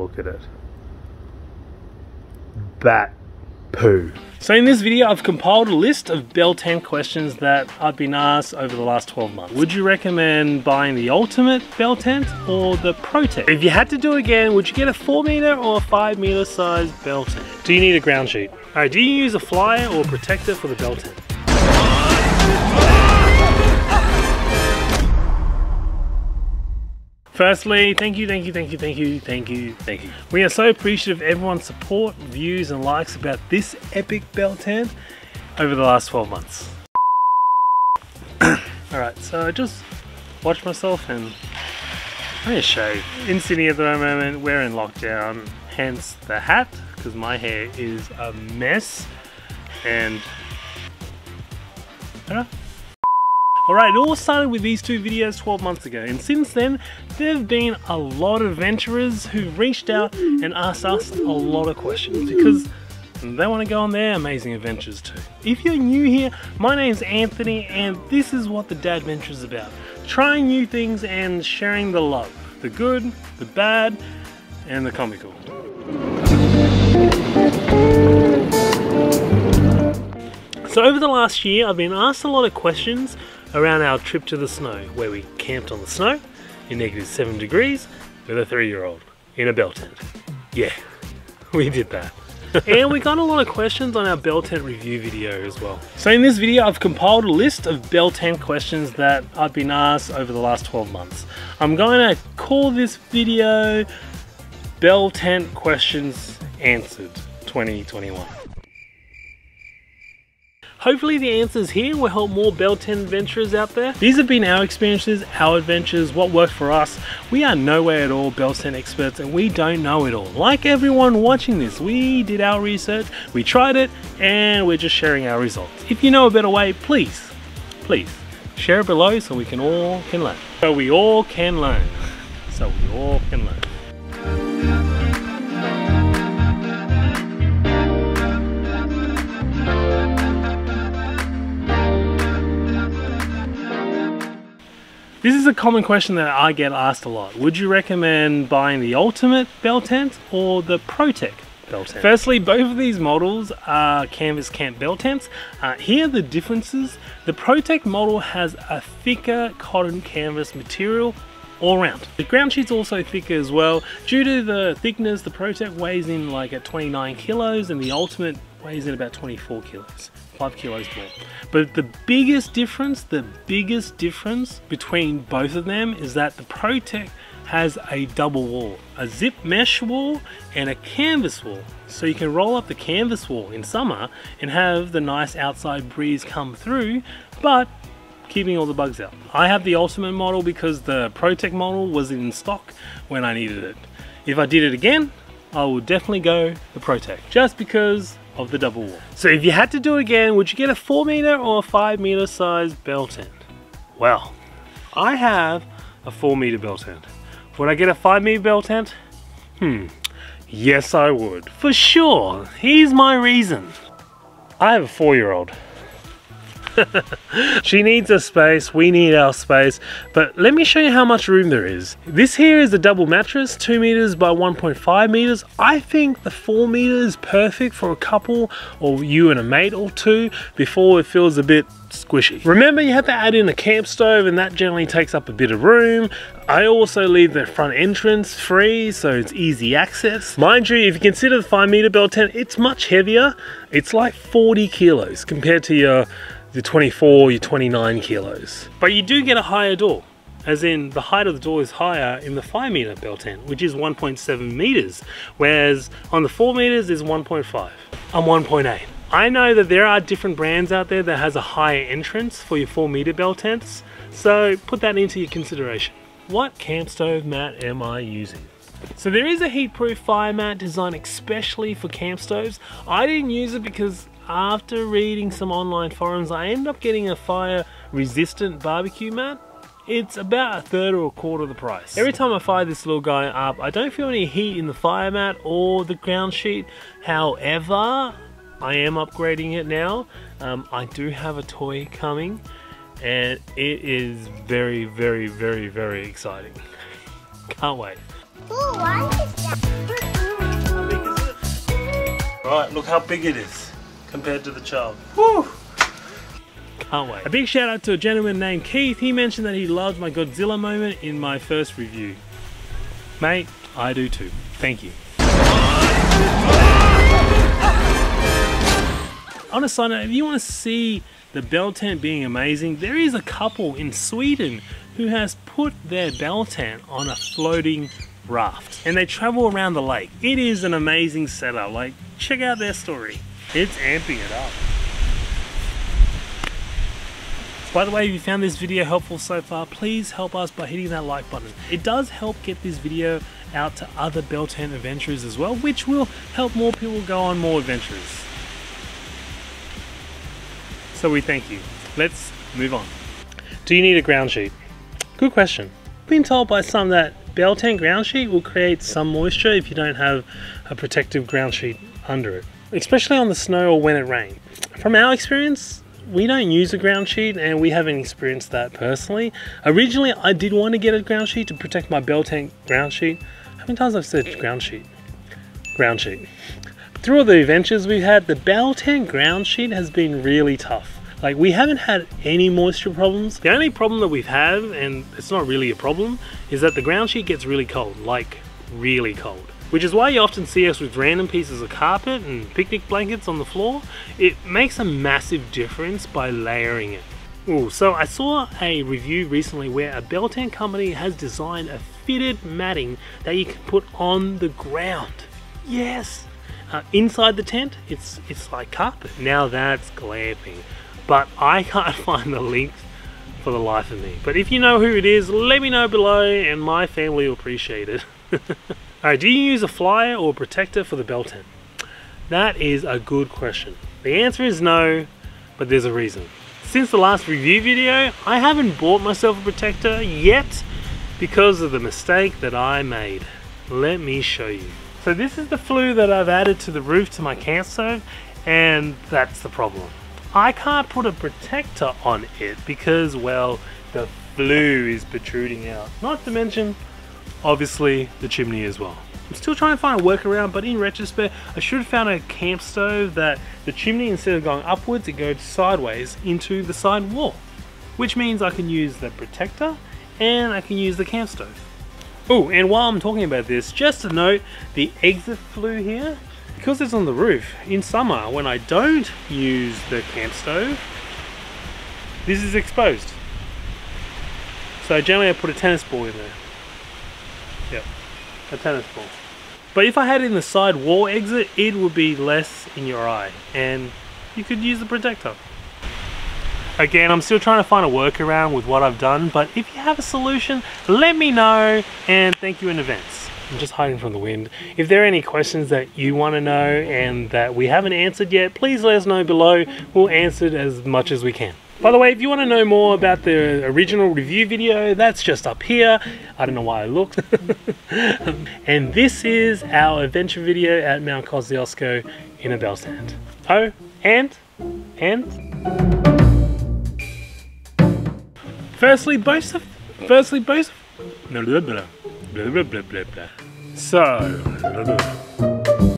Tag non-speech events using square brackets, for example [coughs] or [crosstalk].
look at it. Bat poo. So in this video, I've compiled a list of Bell Tent questions that I've been asked over the last 12 months. Would you recommend buying the Ultimate Bell Tent or the ProTech? If you had to do it again, would you get a 4 meter or a 5 meter size Bell Tent? Do you need a ground sheet? Alright, do you use a flyer or a protector for the Bell Tent? Firstly, thank you, thank you, thank you, thank you, thank you, thank you. We are so appreciative of everyone's support, views, and likes about this epic bell tent over the last 12 months. [coughs] Alright, so I just watched myself and I to shave. In Sydney at the moment, we're in lockdown, hence the hat, because my hair is a mess. And I don't know, Alright, it all started with these two videos 12 months ago, and since then, there have been a lot of adventurers who've reached out and asked us a lot of questions because they want to go on their amazing adventures too. If you're new here, my name's Anthony, and this is what the Dadventure is about. Trying new things and sharing the love. The good, the bad, and the comical. So over the last year, I've been asked a lot of questions around our trip to the snow, where we camped on the snow in negative 7 degrees with a 3 year old in a bell tent. Yeah, [laughs] we did that. [laughs] and we got a lot of questions on our bell tent review video as well. So in this video I've compiled a list of bell tent questions that I've been asked over the last 12 months. I'm going to call this video Bell Tent Questions Answered 2021. Hopefully the answers here will help more Bell Tent adventurers out there. These have been our experiences, our adventures, what worked for us. We are nowhere at all Bell Tent experts and we don't know it all. Like everyone watching this, we did our research, we tried it, and we're just sharing our results. If you know a better way, please, please, share it below so we can all can learn. So we all can learn. [laughs] So we all can learn. This is a common question that I get asked a lot. Would you recommend buying the Ultimate Bell Tent or the ProTech Bell Tent? Firstly, both of these models are canvas camp bell tents. Uh, here are the differences. The ProTech model has a thicker cotton canvas material all around. The ground sheet's also thicker as well. Due to the thickness, the ProTech weighs in like at 29 kilos and the Ultimate weighs in about 24 kilos. 5 kilos more. But the biggest difference, the biggest difference between both of them is that the ProTech has a double wall, a zip mesh wall and a canvas wall. So you can roll up the canvas wall in summer and have the nice outside breeze come through, but keeping all the bugs out. I have the Ultimate model because the ProTech model was in stock when I needed it. If I did it again, I would definitely go the ProTech, just because of the double wall. So if you had to do it again, would you get a 4 meter or a 5 meter size bell tent? Well, I have a 4 meter bell tent. Would I get a 5 meter bell tent? Hmm, yes I would. For sure, here's my reason. I have a 4 year old. [laughs] she needs a space, we need our space, but let me show you how much room there is. This here is a double mattress, 2 meters by 1.5 meters. I think the 4 meters is perfect for a couple or you and a mate or two before it feels a bit squishy. Remember you have to add in a camp stove and that generally takes up a bit of room. I also leave the front entrance free so it's easy access. Mind you, if you consider the 5 meter bell tent, it's much heavier. It's like 40 kilos compared to your the 24, your 29 kilos. But you do get a higher door, as in the height of the door is higher in the 5 meter bell tent, which is 1.7 meters, whereas on the 4 meters is 1.5. I'm 1.8. I know that there are different brands out there that has a higher entrance for your 4 meter bell tents, so put that into your consideration. What camp stove mat am I using? So there is a heat-proof fire mat designed especially for camp stoves. I didn't use it because after reading some online forums, I ended up getting a fire resistant barbecue mat. It's about a third or a quarter of the price. Every time I fire this little guy up, I don't feel any heat in the fire mat or the ground sheet. However, I am upgrading it now. Um, I do have a toy coming and it is very, very, very, very exciting. [laughs] Can't wait. Ooh, Right, look how big it is compared to the child. Woo! Can't wait. A big shout out to a gentleman named Keith. He mentioned that he loved my Godzilla moment in my first review. Mate, I do too. Thank you. On a side note, if you want to see the bell tent being amazing, there is a couple in Sweden who has put their bell tent on a floating raft and they travel around the lake. It is an amazing setup. Like, check out their story. It's amping it up. By the way, if you found this video helpful so far, please help us by hitting that like button. It does help get this video out to other bell tent adventurers as well, which will help more people go on more adventures. So we thank you. Let's move on. Do you need a ground sheet? Good question. Been told by some that bell tent ground sheet will create some moisture if you don't have a protective ground sheet under it, especially on the snow or when it rains. From our experience, we don't use a ground sheet and we haven't experienced that personally. Originally, I did want to get a ground sheet to protect my bell tent ground sheet. How many times I've said ground sheet? Ground sheet. Through all the adventures we've had, the bell tent ground sheet has been really tough. Like we haven't had any moisture problems. The only problem that we've had, and it's not really a problem, is that the ground sheet gets really cold, like really cold. Which is why you often see us with random pieces of carpet and picnic blankets on the floor. It makes a massive difference by layering it. Ooh, so I saw a review recently where a bell tent company has designed a fitted matting that you can put on the ground. Yes! Uh, inside the tent, it's it's like carpet. Now that's glamping but I can't [laughs] find the link for the life of me. But if you know who it is, let me know below and my family will appreciate it. [laughs] Alright, do you use a flyer or protector for the bell tent? That is a good question. The answer is no, but there's a reason. Since the last review video, I haven't bought myself a protector yet because of the mistake that I made. Let me show you. So this is the flue that I've added to the roof to my camp stove and that's the problem. I can't put a protector on it because, well, the flue is protruding out. Not to mention, obviously, the chimney as well. I'm still trying to find a workaround, but in retrospect, I should have found a camp stove that the chimney, instead of going upwards, it goes sideways into the side wall. Which means I can use the protector and I can use the camp stove. Oh, and while I'm talking about this, just to note, the exit flue here because it's on the roof, in summer when I don't use the camp stove, this is exposed. So generally I put a tennis ball in there. Yep, a tennis ball. But if I had it in the side wall exit, it would be less in your eye and you could use the protector. Again, I'm still trying to find a workaround with what I've done, but if you have a solution, let me know and thank you in advance. I'm just hiding from the wind. If there are any questions that you want to know and that we haven't answered yet, please let us know below. We'll answer it as much as we can. By the way, if you want to know more about the original review video, that's just up here. I don't know why I looked. [laughs] and this is our adventure video at Mount Kosciuszko in a bell tent. Oh, and, and... Firstly, both of, firstly, both, blah, blah, blah, blah, blah, blah, blah. So,